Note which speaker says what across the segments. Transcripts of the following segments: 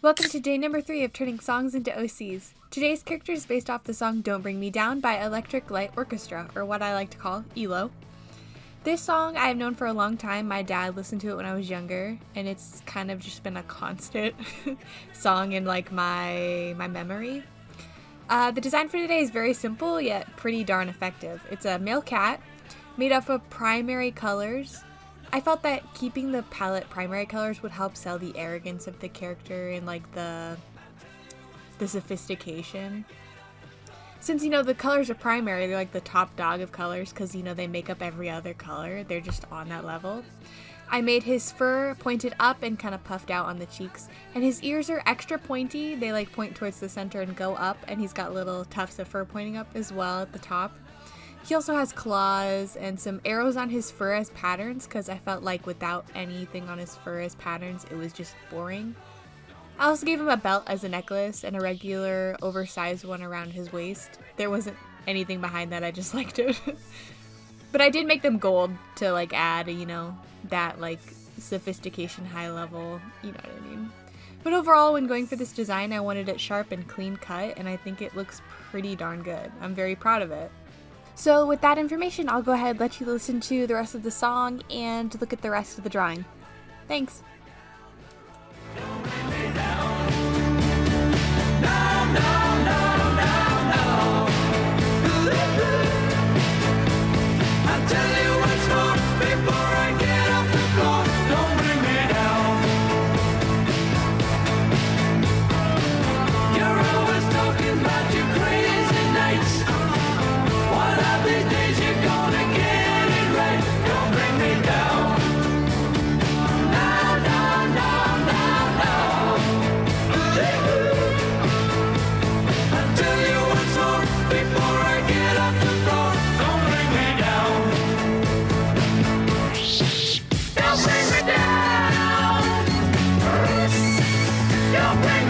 Speaker 1: Welcome to day number three of turning songs into OCs. Today's character is based off the song Don't Bring Me Down by Electric Light Orchestra, or what I like to call ELO. This song I have known for a long time. My dad listened to it when I was younger, and it's kind of just been a constant song in like my my memory. Uh, the design for today is very simple yet pretty darn effective. It's a male cat made up of primary colors I felt that keeping the palette primary colors would help sell the arrogance of the character and like the the sophistication. Since you know the colors are primary, they're like the top dog of colors because you know they make up every other color. They're just on that level. I made his fur pointed up and kind of puffed out on the cheeks, and his ears are extra pointy. They like point towards the center and go up, and he's got little tufts of fur pointing up as well at the top. He also has claws and some arrows on his fur as patterns because I felt like without anything on his fur as patterns, it was just boring. I also gave him a belt as a necklace and a regular oversized one around his waist. There wasn't anything behind that, I just liked it. but I did make them gold to like add, you know, that like sophistication high level, you know what I mean. But overall, when going for this design, I wanted it sharp and clean cut, and I think it looks pretty darn good. I'm very proud of it. So with that information, I'll go ahead and let you listen to the rest of the song and look at the rest of the drawing. Thanks.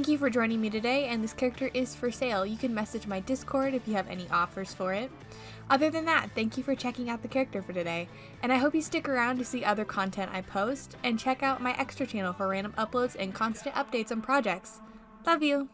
Speaker 1: Thank you for joining me today, and this character is for sale. You can message my Discord if you have any offers for it. Other than that, thank you for checking out the character for today, and I hope you stick around to see other content I post, and check out my extra channel for random uploads and constant updates on projects. Love you!